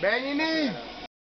Bem.